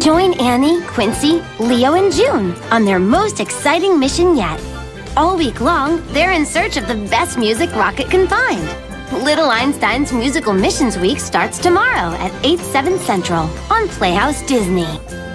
Join Annie, Quincy, Leo, and June on their most exciting mission yet. All week long, they're in search of the best music Rocket can find. Little Einstein's Musical Missions Week starts tomorrow at 8, 7 Central on Playhouse Disney.